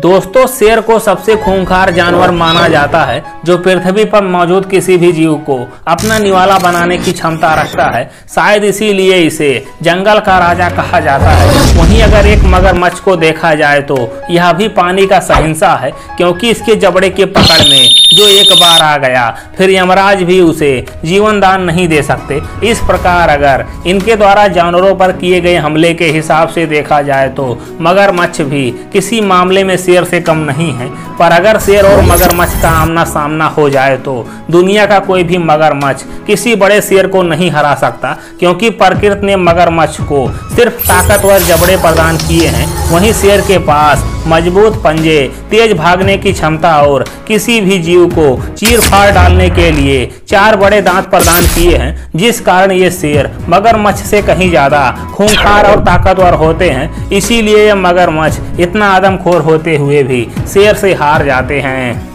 दोस्तों, शेर को सबसे खूंखार जानवर माना जाता है, जो पृथ्वी पर मौजूद किसी भी जीव को अपना निवाला बनाने की क्षमता रखता है। शायद इसीलिए इसे जंगल का राजा कहा जाता है। वहीं अगर एक मगरमच्छ को देखा जाए तो यह भी पानी का सहिंसा है, क्योंकि इसके जबड़े के पकड़ में जो एक बार आ गया, फिर यमराज भी उसे जीवन दान नहीं दे सकते। इस प्रकार अगर इनके द्वारा जानवरों पर किए गए हमले के हिसाब से देखा जाए तो मगरमच्छ भी किसी मामले में शेर से कम नहीं है। पर अगर शेर और मगरमच्छ का आमना सामना हो जाए तो दुनिया का कोई भी मगरमच्छ किसी बड़े शेर को नहीं हरा सकता, क्योंकि प्रकृति ने मगरमच्छ को सिर्फ़ ताकतवर जबड़े प्रदान किए हैं। वहीं शेर के पास मज़बूत पंजे, तेज भागने की क्षमता और किसी भी जीव को चीर फाड़ डालने के लिए चार बड़े दांत प्रदान किए हैं, जिस कारण ये शेर मगरमच्छ से कहीं ज़्यादा खूंखार और ताकतवर होते हैं। इसीलिए ये मगरमच्छ इतना आदमखोर होते हुए भी शेर से हार जाते हैं।